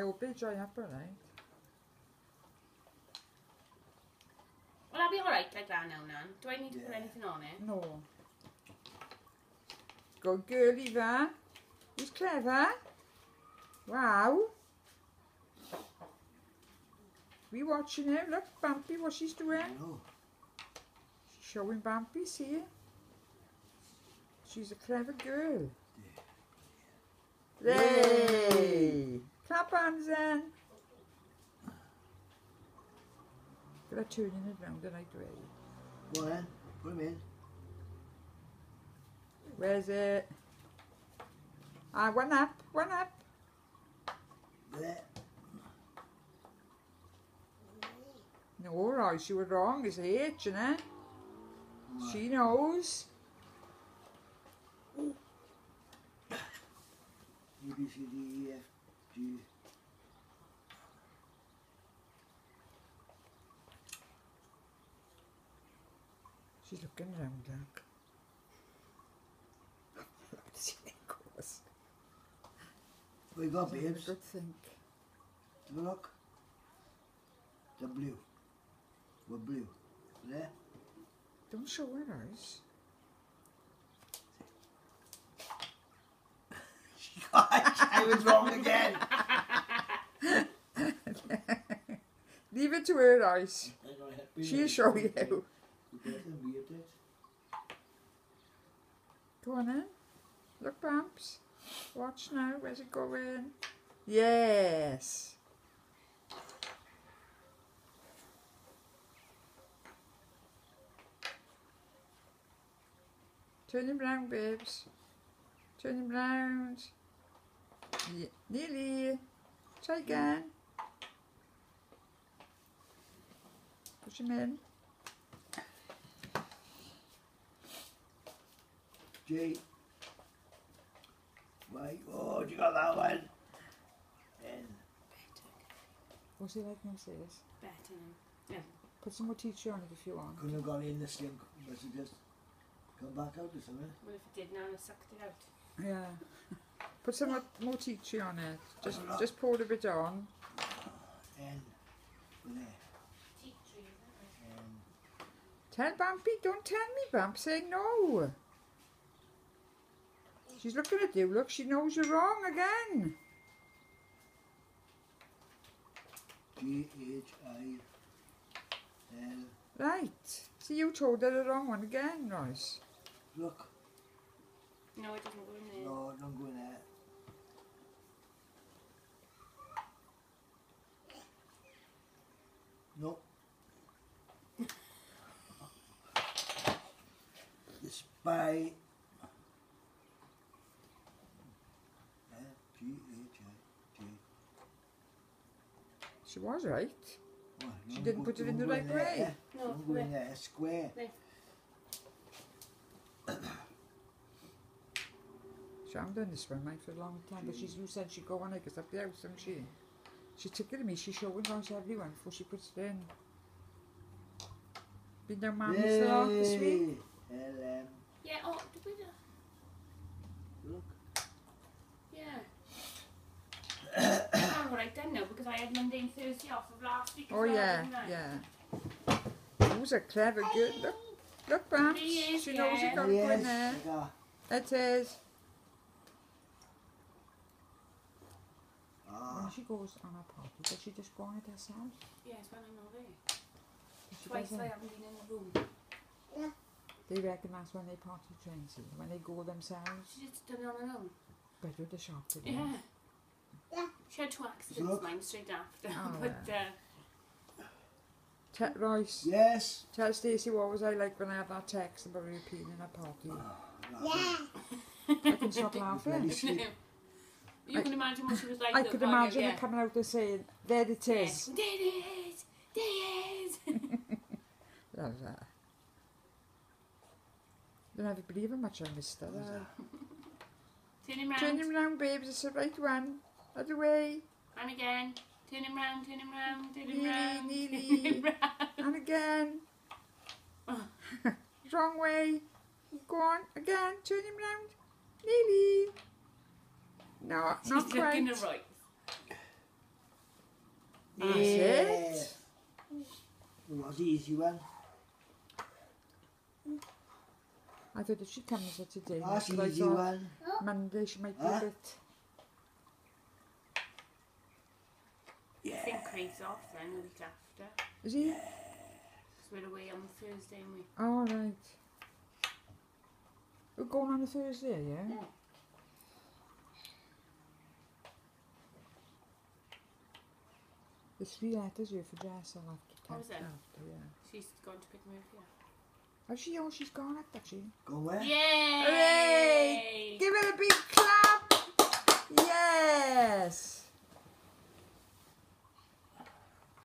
I hope they dry up alright. Will that be alright like that now, Nan? Do I need to put anything on it? No. Good girl, Eva. Who's clever? Wow. We watching her. Look, Bumpy, what she's doing. No. She's showing Bumpy, see? She's a clever girl. Yay! Clap hands then. But I'm turning it round the right way. Go on then. Put him in. Where's it? Ah, one up, one up. There. No, Royce, you were wrong. It's H, you know? She knows. A, B, C, D, E, F, She's looking round, look. She goes. What you got, babes? Good think. Have a look. The blue. What blue? There. Don't show her eyes. I was wrong again. Leave it to her eyes. She'll show you. Go on then. Look, Bumps. Watch now. Where's it going? Yes. Turn him round, babes. Turn him round. Yeah, nearly. Try again. Push him in. G. Right. Oh, you got that one. N. What's he like now, says? Better now. Put some more teacher on it if you want. Couldn't have gone in the slim. Must have just come back out or something. Well, if it did, Nan has sucked it out. Yeah. Put some more, more teacher on it. Just just pour a bit on. N. There. Tell Bumpy, don't tell me, Bump. Say no. She's looking at you. Look, she knows you're wrong again. G H I L. Right. See, you told her the wrong one again, Royce. Look. No, it doesn't go in there. No, don't go in there. No. The spy. F G H I J. She was right. She don't didn't put it in the right way. No, Don't go in there. Square. She hasn't doing this one, mate, for a long time. But she's, you said she'd go on it because up the house, didn't she? She's ticking me. She's showing to everyone before she puts it in. Been down Mammy's a lot this week. Yay! L M. Yeah, oh, did we do? Look. Yeah. I'm alright then now because I had Monday and Thursday off of last week. Oh well, yeah, yeah. Who's a clever girl? Look, look, Bamps. She is, She knows yeah. you got to go in Yes, there. I got- It is. Ah, When she goes on a party, does she just go on it herself? Yes, when I'm not there. Twice. I haven't been in the room. They recognize when they party train, see, when they go themselves. She just done it on her own. Better with the shop today. Yeah. yeah. She had two accidents, Look. mine straight after. Oh, but uh, Te- Royce, yes. tell Stacey what was I like when I had that text about her peeing in a party. I can stop Bloody laughing. you can imagine what she was like. I could can't imagine yeah. her coming out and saying, there it is. Yeah. There it is. There it is. Love that. Don't ever believe how much I missed. Uh, Turn him round. turn him round, babes. It's the right one. Other way. And again. Turn him round, turn him round, turn him Nearly, round. nearly. Turn him round. And again. Wrong way. Go on. Again. Turn him round. Nearly. No, She's not looking quite. at right. That's Yeah. it. It was easy one. I thought if she comes for today, That's but I easy thought. Monday she might be Huh? a bit. I think Craig's off then the week after. Is he? Because we're away on the Thursday and we. All right. We're going on a Thursday, yeah? Yeah. There's three letters here for Jess. I'll have to Oh, type is there? after, yeah. She's going to pick me up here. Has she? Oh, she's gone up, has she? Go where? Yay! Hooray! Give it a big clap! Yes!